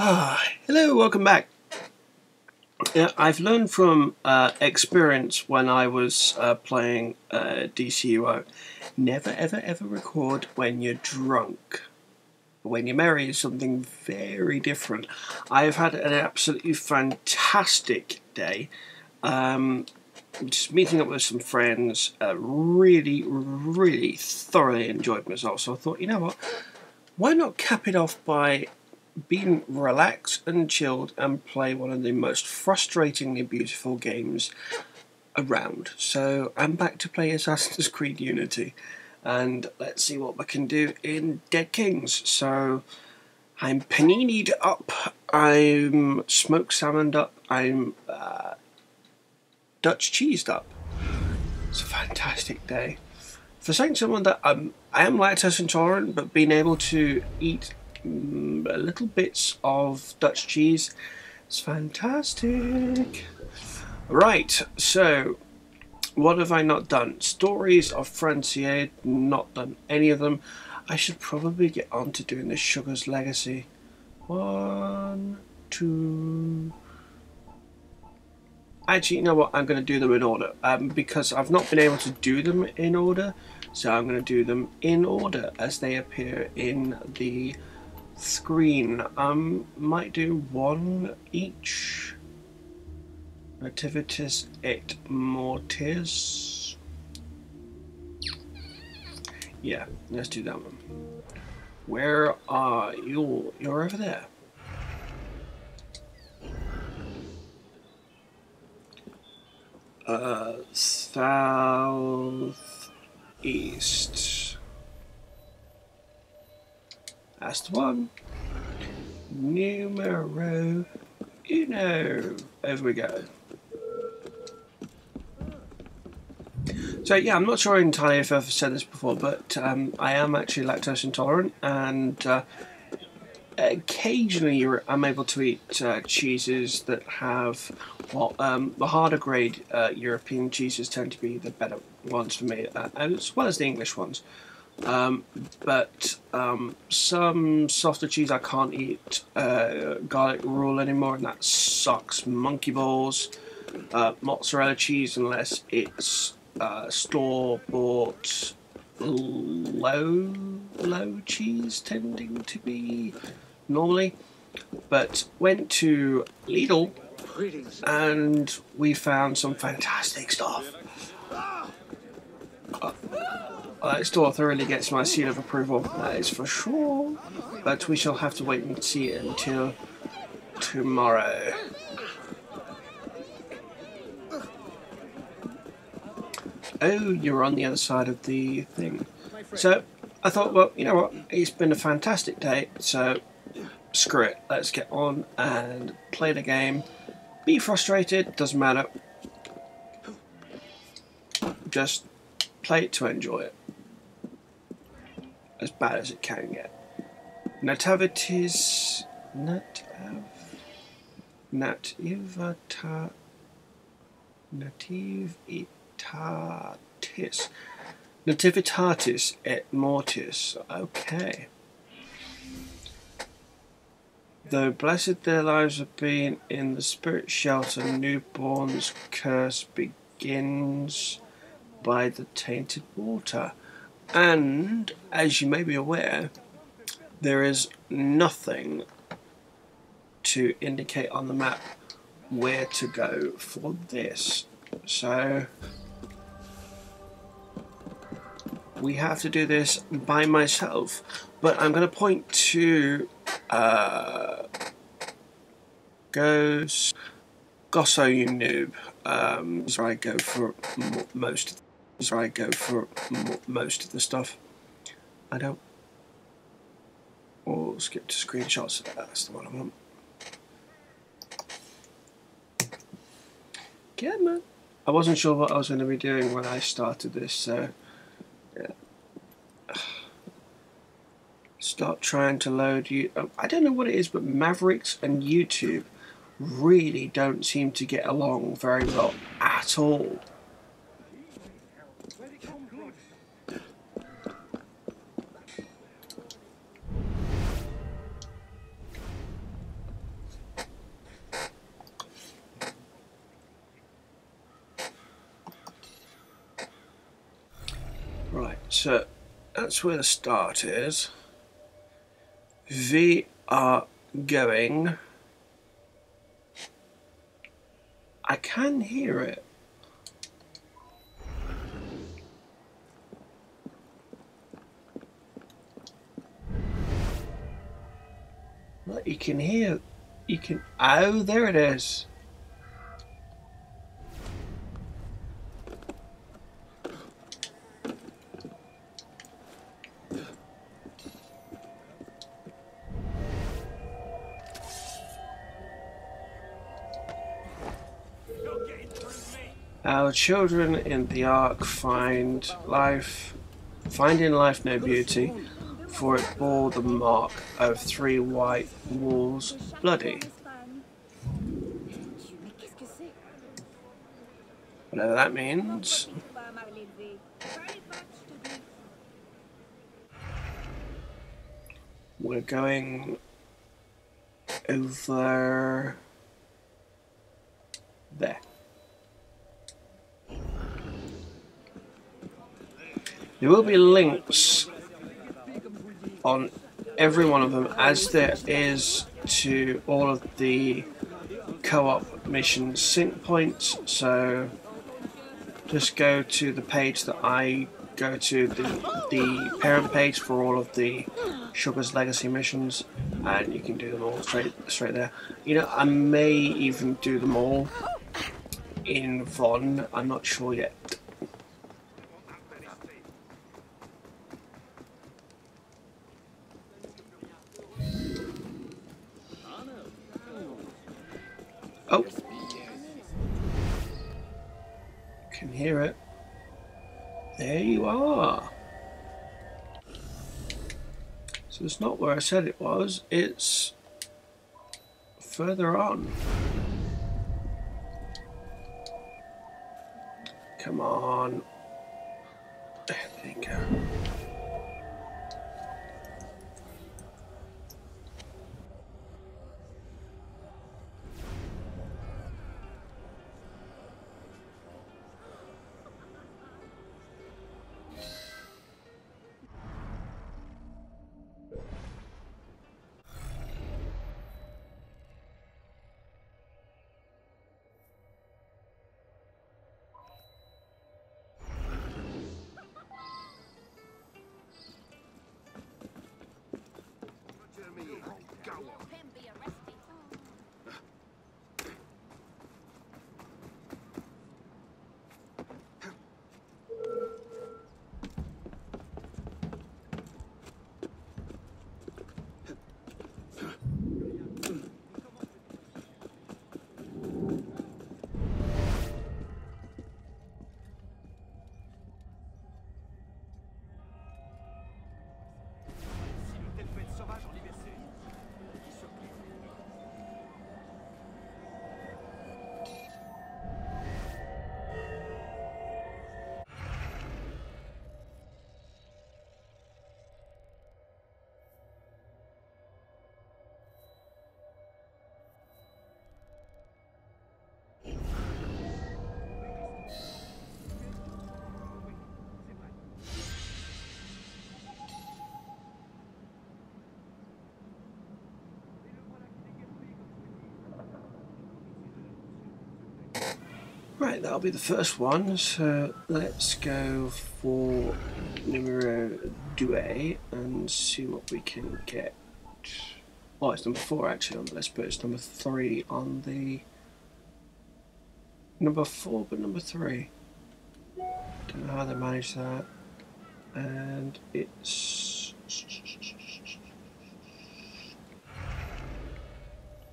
Ah, hello, welcome back. Yeah, I've learned from uh, experience when I was uh, playing uh, DCUO. Never, ever, ever record when you're drunk. When you're merry is something very different. I've had an absolutely fantastic day. Um, just meeting up with some friends. Uh, really, really thoroughly enjoyed myself. So I thought, you know what? Why not cap it off by being relaxed and chilled and play one of the most frustratingly beautiful games around. So I'm back to play Assassin's Creed Unity and let's see what we can do in Dead Kings. So I'm paninied up, I'm smoked salmoned up, I'm uh, Dutch cheesed up. It's a fantastic day. For saying someone that I'm, I am lactose intolerant, but being able to eat little bits of Dutch cheese. It's fantastic. Right, so what have I not done? Stories of Franciade, not done any of them. I should probably get on to doing the Suger's Legacy. One, two. Actually, you know what? I'm going to do them in order um, because I've not been able to do them in order. So I'm going to do them in order as they appear in the screen. Um, might do one each. Nativitas et Mortis. Yeah, let's do that one. Where are you? You're over there. Uh, south east. That's one. Numero uno. Over we go. So yeah, I'm not sure entirely if I've said this before, but um, I am actually lactose intolerant, and uh, occasionally I'm able to eat uh, cheeses that have, well, um, the harder grade uh, European cheeses tend to be the better ones for me, uh, as well as the English ones. Um, but um, some softer cheese I can't eat uh, garlic roll anymore, and that sucks. Monkey balls, uh, mozzarella cheese, unless it's uh, store bought low low cheese tending to be normally but went to Lidl and we found some fantastic stuff uh, that store thoroughly gets my seal of approval that is for sure but we shall have to wait and see it until tomorrow oh, you're on the other side of the thing. So I thought, well, you know what? It's been a fantastic day, so screw it. Let's get on and play the game. Be frustrated, doesn't matter. Just play it to enjoy it. As bad as it can get. Nativities. Natav. Nativata. Nativitatis. Nativitatis et mortis. Okay. Though blessed their lives have been in the spirit shelter, newborn's curse begins by the tainted water. And, as you may be aware, there is nothing to indicate on the map where to go for this. So, we have to do this by myself. But I'm going to point to uh, goes Gosso, you noob. Um, so I go for most. So I go for most of the stuff. I don't. Or skip to screenshots. That's the one I want. Come on. I wasn't sure what I was going to be doing when I started this, so yeah. start trying to load you. Uh, I don't know what it is, but Mavericks and YouTube really don't seem to get along very well at all. That's where the start is. We are going. I can hear it. Look, you can hear. You can. Oh, there it is. Children in the ark find life, finding life no beauty, for it bore the mark of three white walls, bloody. Whatever that means. We're going over there. There will be links on every one of them as there is to all of the co-op mission sync points so just go to the page that I go to the, the parent page for all of the Suger's Legacy missions and you can do them all straight straight there. You know I may even do them all in VON, I'm not sure yet. Not where I said it was, it's further on. Come on. Right, that'll be the first one. So let's go for numero due and see what we can get. Oh, it's number four actually on the list, but it's number three on the number four, but number three. Don't know how they managed that. And it's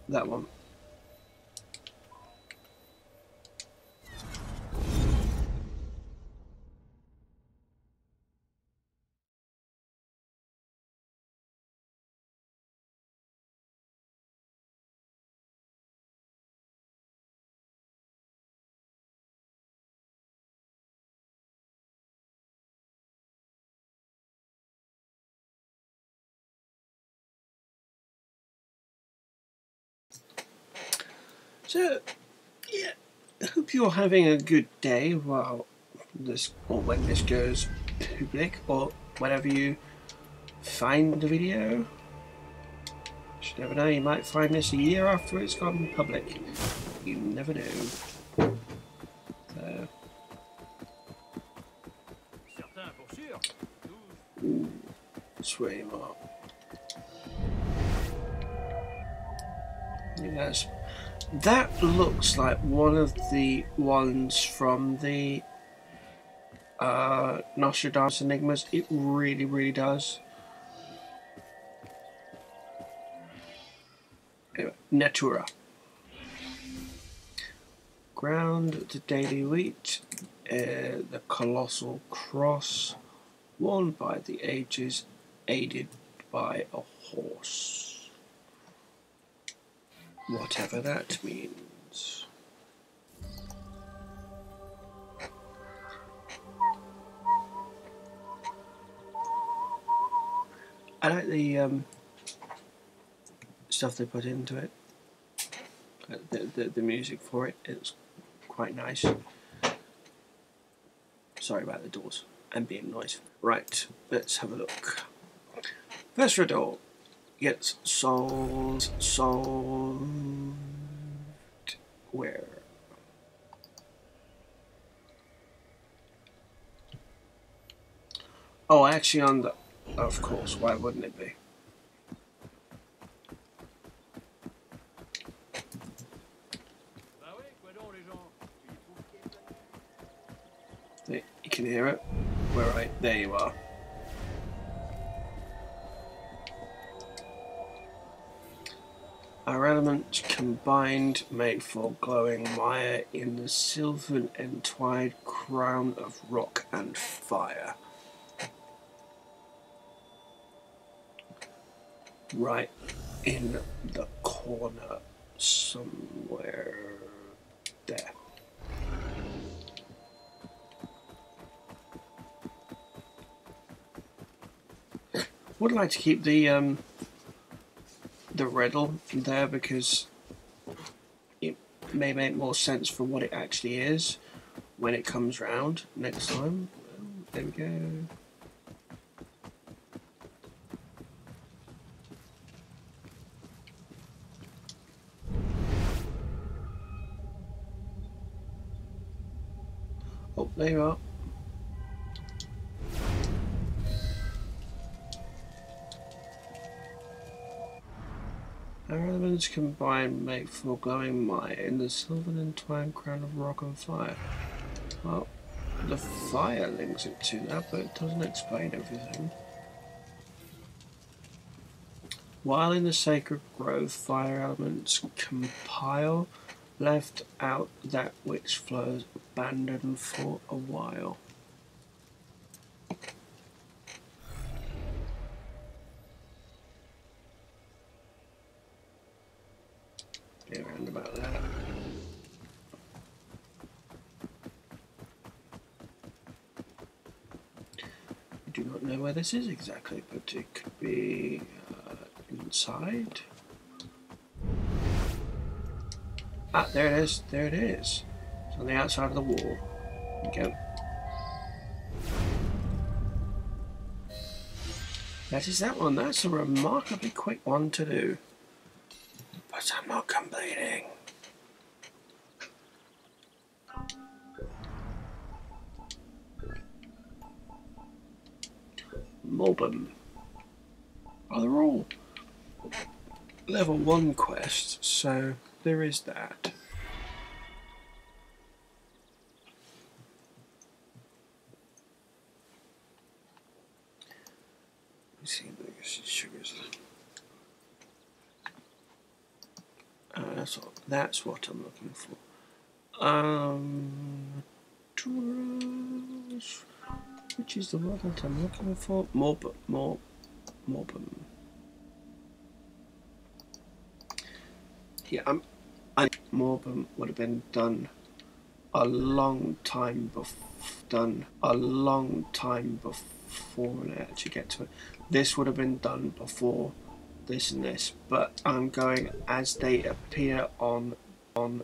that one. So, yeah, I hope you're having a good day while this, or when this goes public or whenever you find the video. You never know, you might find this a year after it's gone public. You never know. So. Ooh, sweaty mark. Yes. That looks like one of the ones from the uh, Nostradamus Enigmas. It really, really does. Anyway, Natura. Ground the daily wheat, uh, the colossal cross, worn by the ages, aided by a horse. Whatever that means. I like the um, stuff they put into it. Uh, The, the, the music for it, it's quite nice. Sorry about the doors and being noise. Right, let's have a look. First riddle gets solved, solved. Where? Oh, actually, on the. Of course, why wouldn't it be? You can hear it. Where are I there you are. Our elements combined make for glowing mire in the silver entwined crown of rock and fire. Right in the corner somewhere there. Would like to keep the um, the riddle there because it may make more sense for what it actually is when it comes round next time. There we go. Oh, there you are. Elements combined make for glowing mire in the silver entwined crown of rock and fire. Well, the fire links it to that, but it doesn't explain everything. While in the sacred grove, fire elements compile, left out that which flows abandoned for a while. Get around about that. I do not know where this is exactly, but it could be uh, inside. Ah, there it is. There it is. It's on the outside of the wall. Go. That is that one. That's a remarkably quick one to do. Morbum. Oh, they're all level one quests, so there is that. See, there's sugars. Uh, that's what, that's what I'm looking for. Um, which is the word that I'm looking for? Mob, mob, mobum. Yeah, I'm. I Morbum would have been done a long time before. Done a long time before I actually get to it. This would have been done before this and this, but I'm going as they appear on on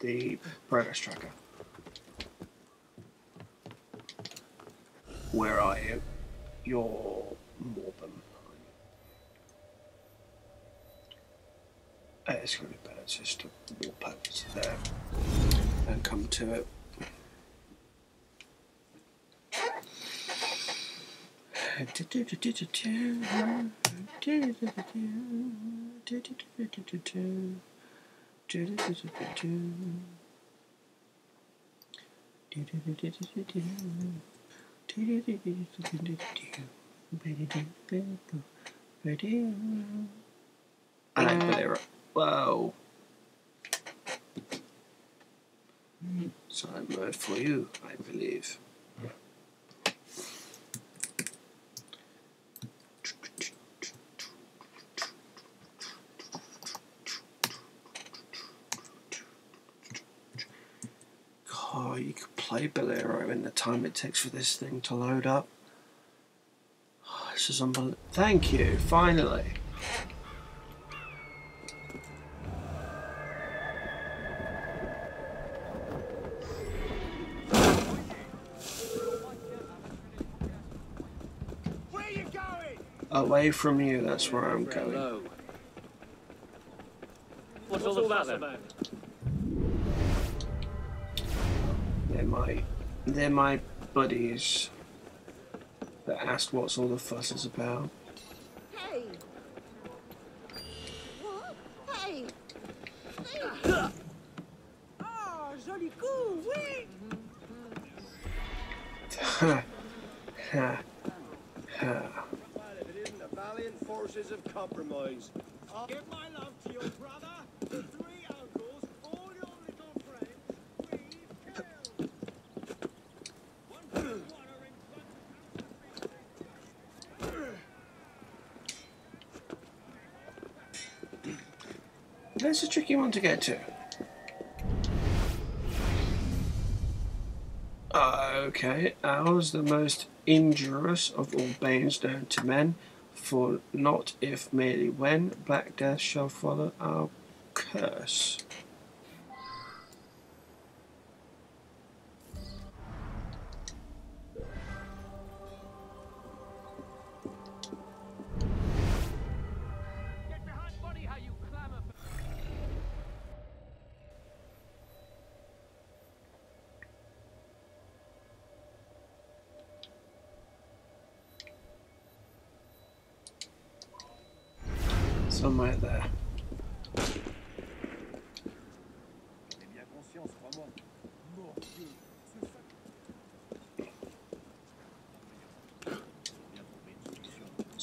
the progress tracker. Where are you? You're Morbin. Uh, it's be bad just to walk over to there and come to it. I like Valera. Whoa. Silent mode for you, I believe. Oh, you could play Bolero in the time it takes for this thing to load up. Oh, this is unbelievable. Thank you, finally. Away from you, that's where I'm going. What's all that then? My, they're my buddies that asked what's all the fuss is about. Hey! What? Hey! Hey! Oh, joli coup, oui! Ha, ha, ha. Well, if it isn't the valiant forces of compromise. Give my love to your brother, the three uncles, all your little friends. We've killed. One by one are in That's a tricky one to get to. Uh, okay, ours the most injurious of all banes known to men, for not if merely when black death shall follow our curse.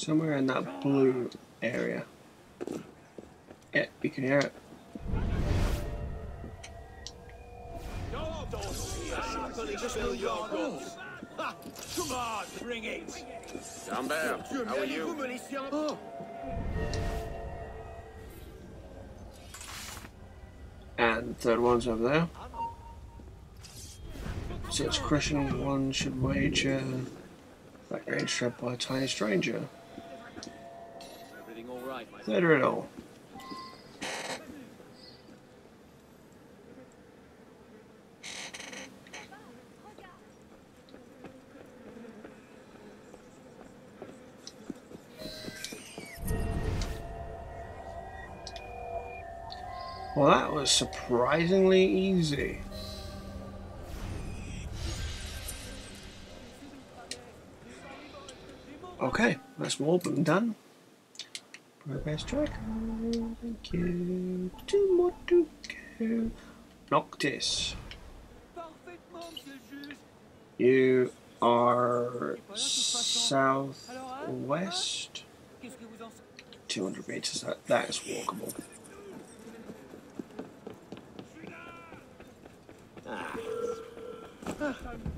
Somewhere in that blue area. Yeah, you can hear it. Come on, bring it. Lambert, how are you? Oh. And third one's over there. So it's crushing one should wager that range trapped by a tiny stranger. Third it all. Well, that was surprisingly easy. Okay, that's more than done. Progress tracker. Thank you. Two more to go. Noctis. You are southwest. 200 meters. That, that is walkable. Don't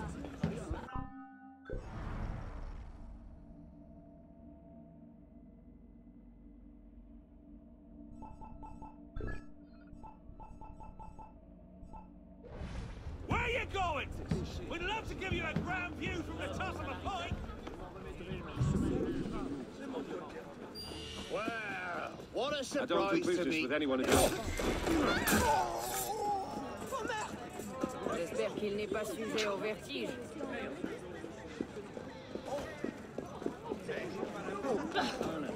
give you a grand view from the top of the pike. Well, what a I don't do surprise to business meet with anyone again. J'espère qu'il n'est pas sujet au vertige. This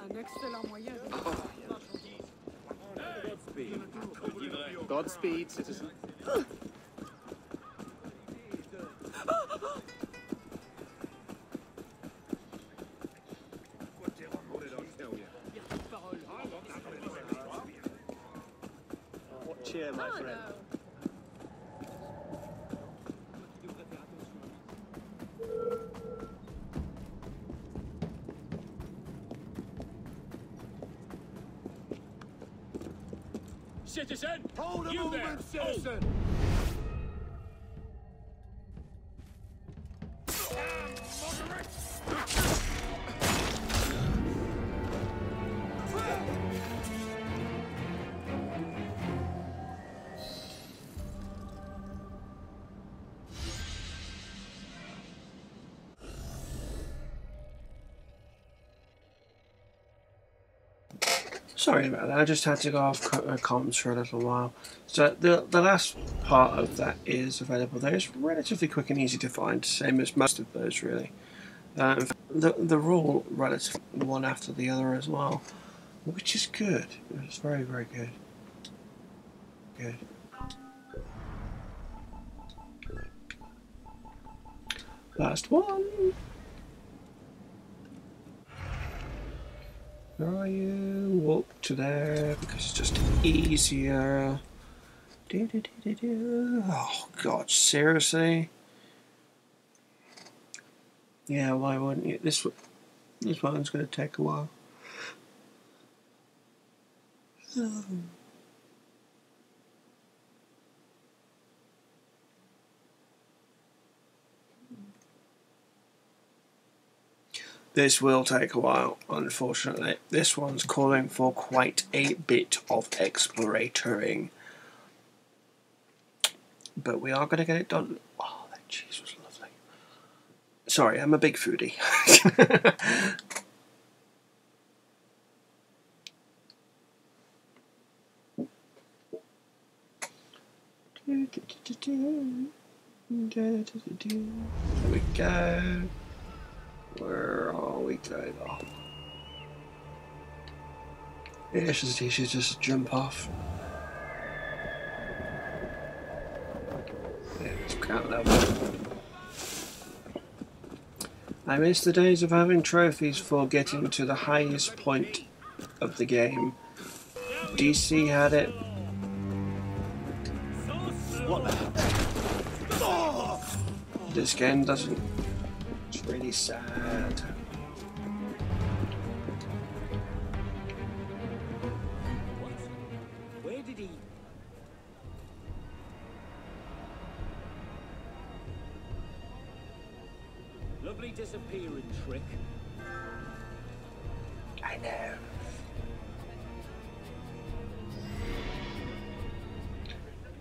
Un excellent moyen. Godspeed, citizen. citizen. Sorry about that. I just had to go off uh, comms for a little while. So the the last part of that is available there. It's relatively quick and easy to find, same as most of those really. In the they're all relatively one after the other as well, which is good. It's very very good. Good. Last one. Where are you? Walk to there because it's just easier. Do, do, do, do, do. Oh god, seriously? Yeah, why wouldn't you? This this one's going to take a while. Oh. This will take a while, unfortunately. This one's calling for quite a bit of exploratoring. But we are going to get it done. Oh, that cheese was lovely. Sorry, I'm a big foodie. There we go. Where are we going? Oh. Yeah, she should just jump off. Let's count that one. I miss the days of having trophies for getting to the highest point of the game. DC had it. What the? This game doesn't. Really sad. Where did he? Lovely disappearing trick. I know.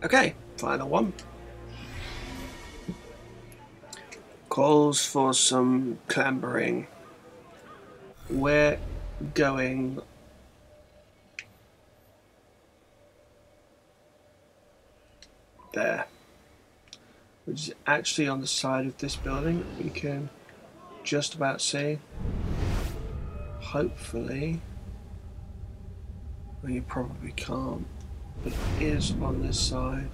Okay, final one. Calls for some clambering. We're going. There. Which is actually on the side of this building. We can just about see. Hopefully. Well, you probably can't. But it is on this side.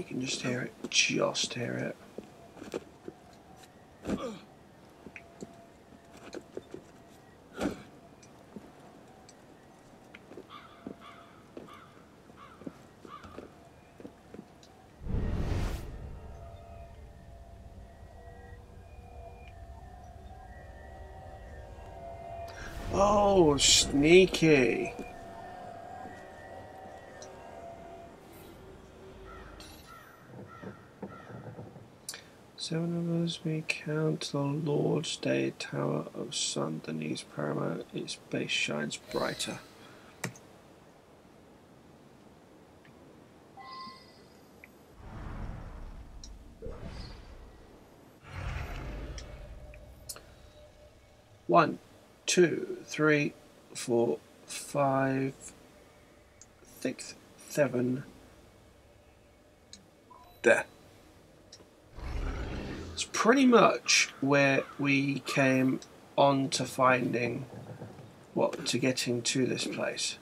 I can just hear it. Just hear it. Oh, sneaky. Seven count the Lord's Day Tower of Saint-Denis Paramount. Its base shines brighter. One, two, three, four, five, six, seven. There. It's pretty much where we came on to finding what to getting to this place.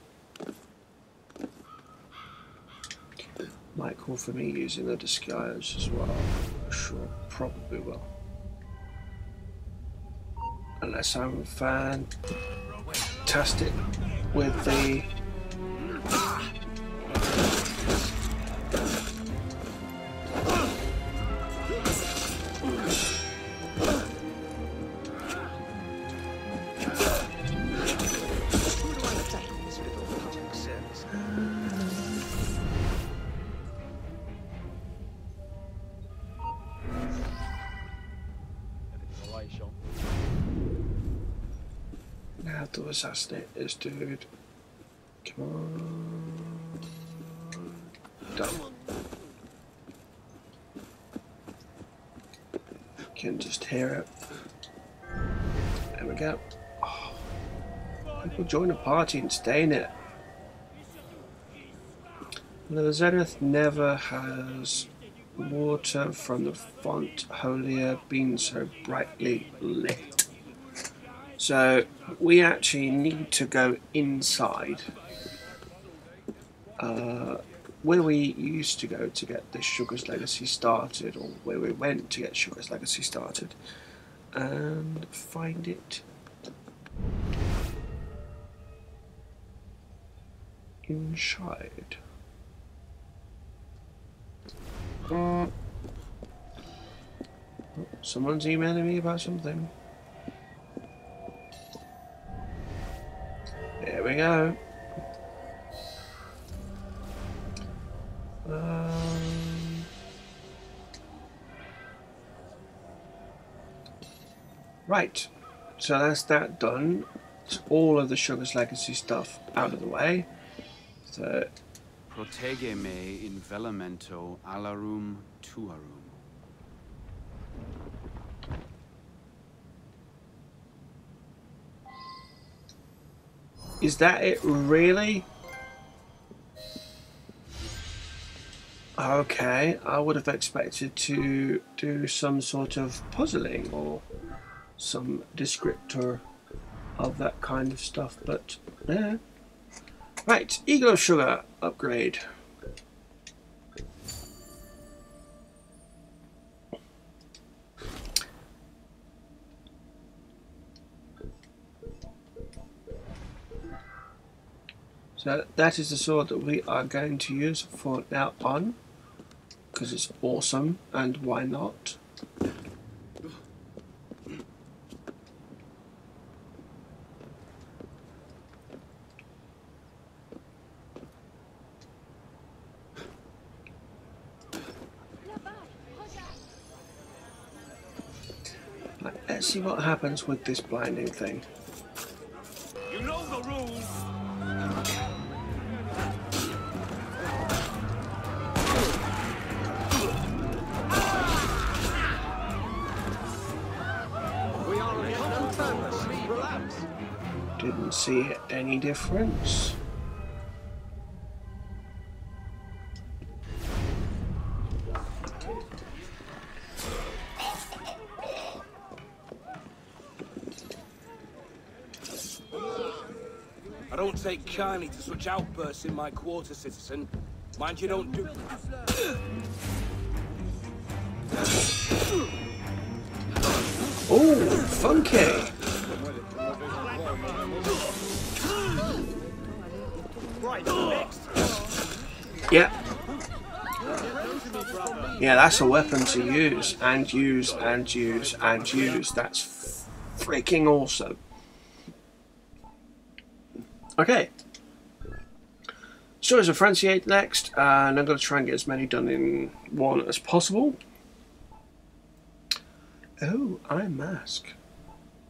Might call for me using the disguise as well. Sure, probably will. Unless I'm fantastic with the Now this dude. Come on. Done. Can just hear it. There we go. Oh. People join a party and stay in it. The Zenith never has water from the font holier been so brightly lit. So we actually need to go inside uh, where we used to go to get the Suger's Legacy started, or where we went to get Suger's Legacy started, and find it inside. Oh, Someone's emailing me about something. Go. Um, right, so that's that done. It's all of the Suger's Legacy stuff out of the way. So Protege me in velamento alarum tuarum. Is that it really? Okay, I would have expected to do some sort of puzzling or some descriptor of that kind of stuff, but yeah. Right, Eagle of Suger upgrade. So that is the sword that we are going to use for now on because it's awesome and why not? Let's see what happens with this blinding thing. See any difference. I don't take kindly to such outbursts in my quarter, citizen. Mind you don't do... Oh, funky! Next. Yeah. Yeah, that's a weapon to use and use and use and use. That's freaking awesome. Okay. so Stories of Franciade next, and I'm going to try and get as many done in one as possible. Oh, Iron Mask.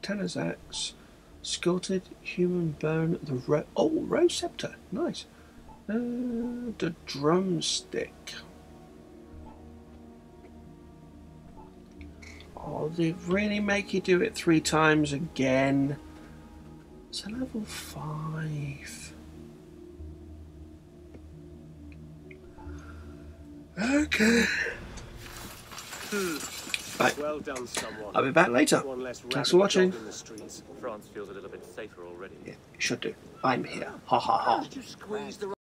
Tenors Axe. Sculpted Human Bone. The ro- Oh, Rose Scepter. Nice. Uh, the Drumstick. Oh, they really make you do it three times again. It's a level five. Okay. Right, Well done, someone. I'll be back later. Thanks for watching. dog in the streets. France feels a little bit safer already. Yeah, should do. I'm here. Ha ha ha.